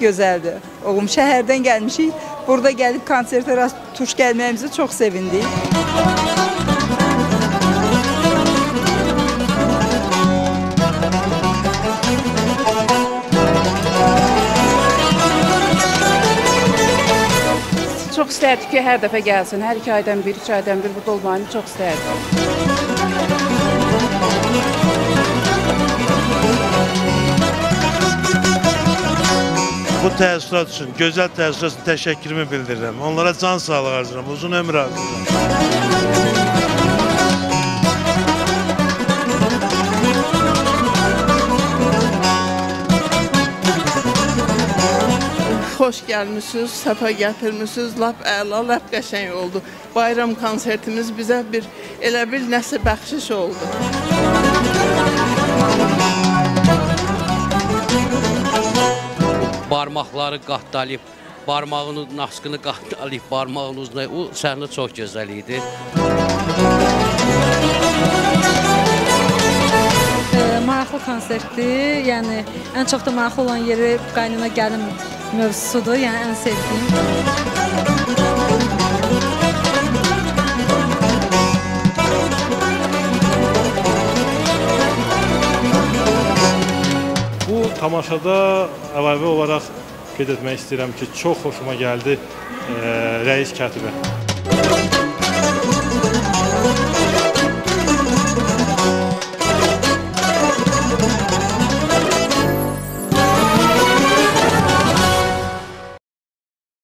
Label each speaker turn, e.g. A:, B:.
A: gözəldir. Oğlum şəhərdən gəlmişik. Burada gəlib konsertə rast tuş gəlməyimizə çox sevindik.
B: Çox istərdik ki, hər dəfə gəlsin. Hər iki aydan bir, üç aydan bir burada olmayı çox istərdik.
C: Bu təəssürat üçün, gözəl təəssürat üçün təşəkkürümü bildirirəm. Onlara can sağlığı arzulayıram, uzun ömür arzulayıram.
D: Xoş gəlmisiniz, səfə gətirmisiniz, lap əla, lap qəşəng oldu. Bayram konsertimiz bizə bir elə bil nəsə bəxşiş oldu.
E: Barmaqları qatdalayıb, barmağının naskını qatdalayıb, barmağının uzuna, o səhnə çox gözəl idi.
F: Maraqlı konsertdir. Yəni ən çox da maraqlı olan yeri qaynana gəlin mövzusudur. Yəni ən sevdiyim.
G: tamaşada əlavə olaraq qeyd etmək istəyirəm ki, çox xoşuma gəldi rəis katibi.